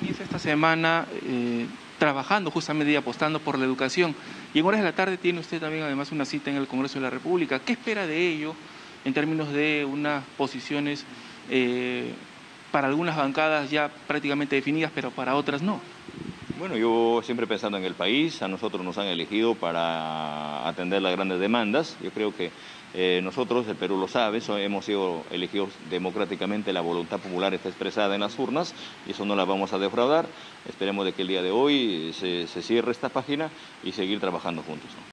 comienza esta semana eh, trabajando justamente y apostando por la educación. Y en horas de la tarde tiene usted también además una cita en el Congreso de la República. ¿Qué espera de ello en términos de unas posiciones eh, para algunas bancadas ya prácticamente definidas, pero para otras no? Bueno, yo siempre pensando en el país, a nosotros nos han elegido para atender las grandes demandas. Yo creo que eh, nosotros, el Perú lo sabe, hemos sido elegidos democráticamente, la voluntad popular está expresada en las urnas y eso no la vamos a defraudar. Esperemos de que el día de hoy se, se cierre esta página y seguir trabajando juntos.